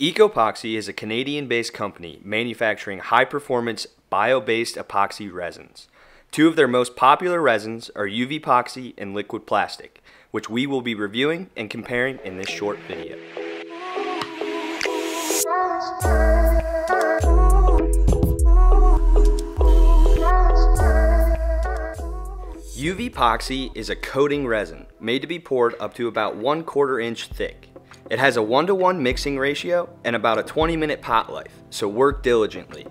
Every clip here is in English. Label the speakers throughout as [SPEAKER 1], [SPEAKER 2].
[SPEAKER 1] Ecopoxy is a Canadian based company manufacturing high performance bio based epoxy resins. Two of their most popular resins are UVPoxy and liquid plastic, which we will be reviewing and comparing in this short video. UVPoxy is a coating resin made to be poured up to about one quarter inch thick. It has a 1 to 1 mixing ratio and about a 20 minute pot life, so work diligently.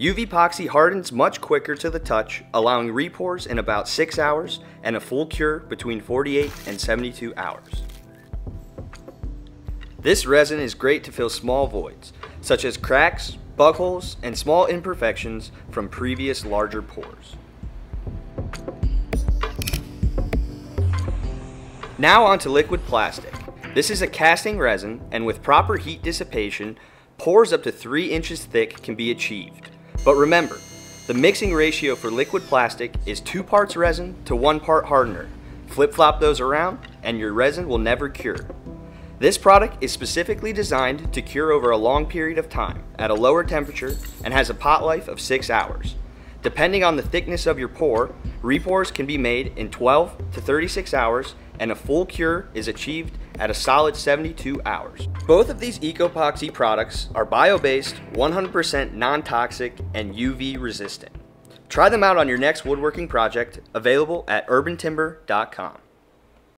[SPEAKER 1] UVPoxy hardens much quicker to the touch, allowing repours in about 6 hours and a full cure between 48 and 72 hours. This resin is great to fill small voids, such as cracks, bug holes, and small imperfections from previous larger pours. Now onto liquid plastic. This is a casting resin, and with proper heat dissipation, pours up to 3 inches thick can be achieved. But remember, the mixing ratio for liquid plastic is 2 parts resin to 1 part hardener. Flip-flop those around, and your resin will never cure. This product is specifically designed to cure over a long period of time at a lower temperature and has a pot life of 6 hours. Depending on the thickness of your pour, repours can be made in 12 to 36 hours and a full cure is achieved at a solid 72 hours. Both of these Ecopoxy products are bio-based, 100% non-toxic, and UV resistant. Try them out on your next woodworking project, available at urbntimber.com.